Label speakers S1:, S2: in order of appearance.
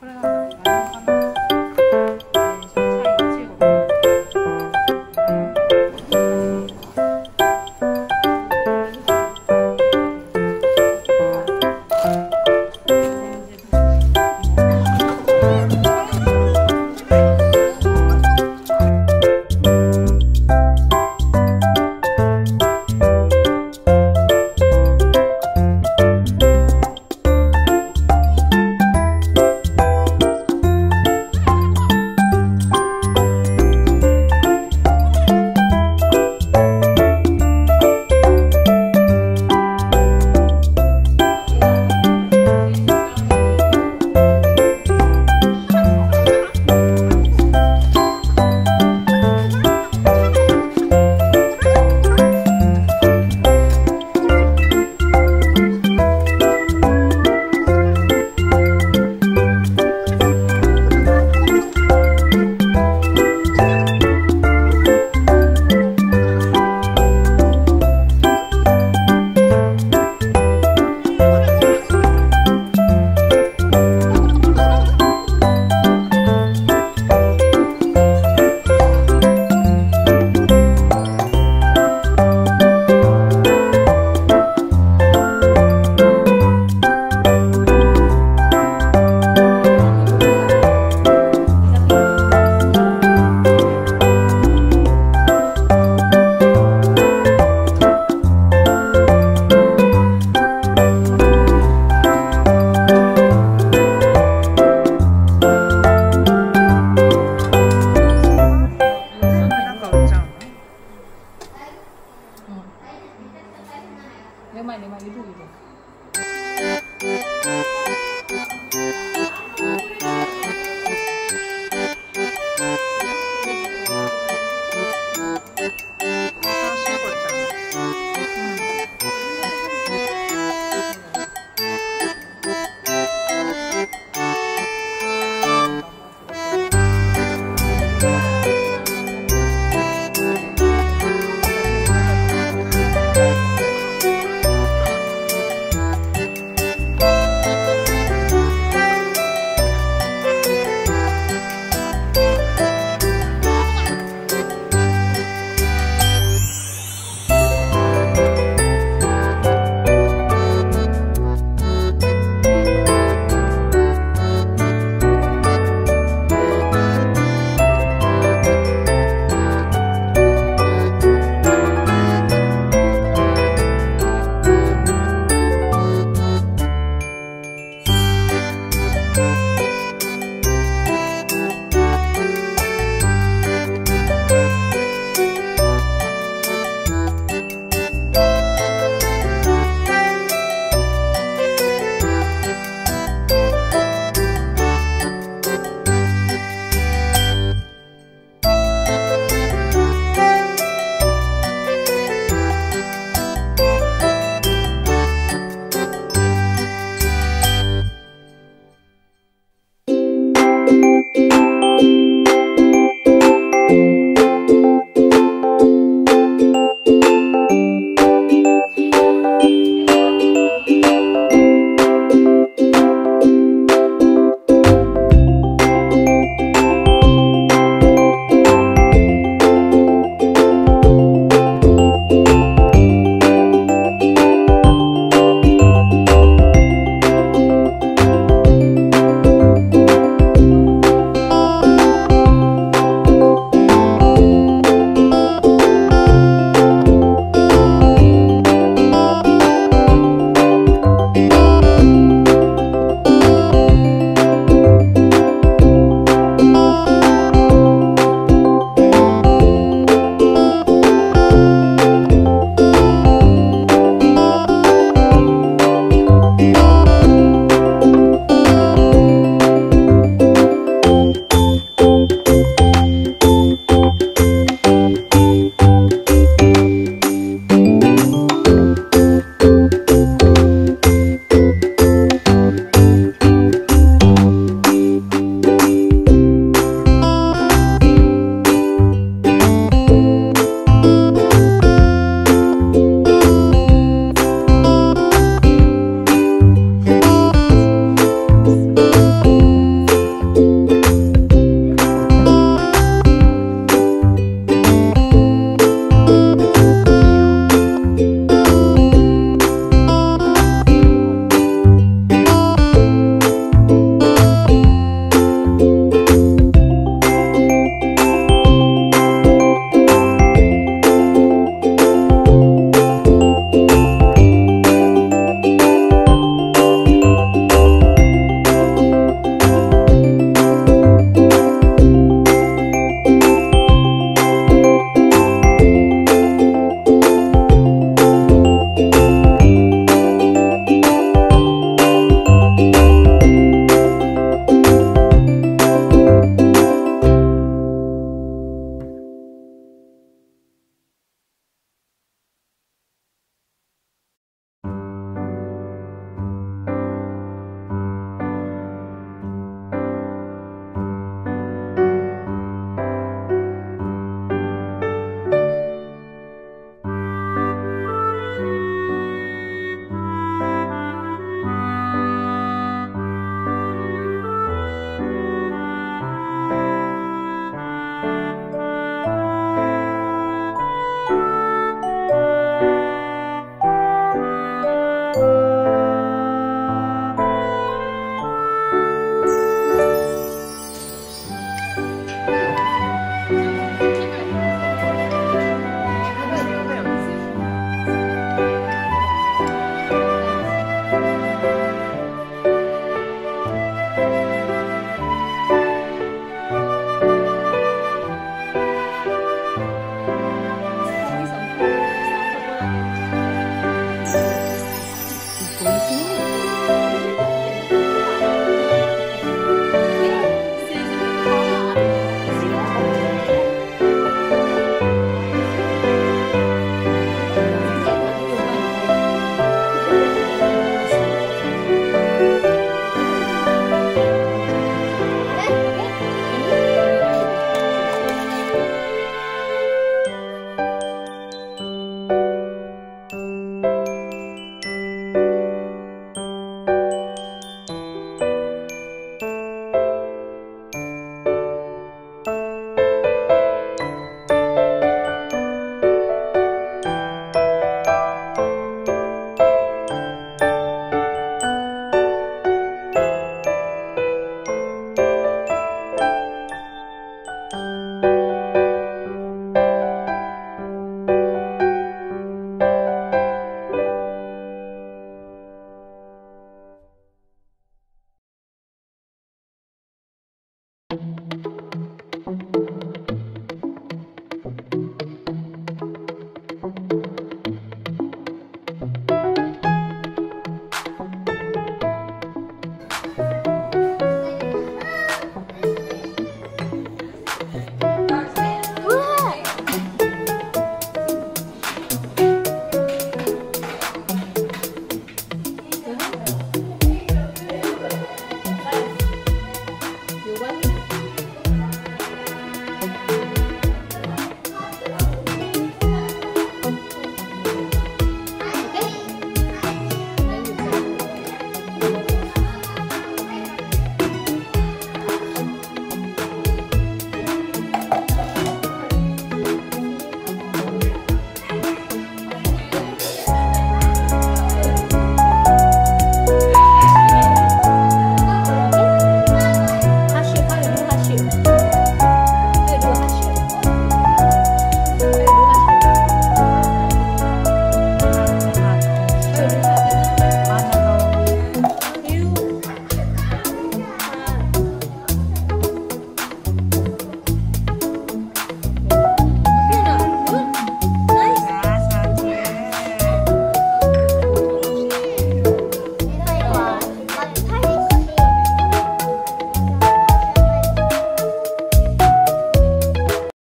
S1: これは。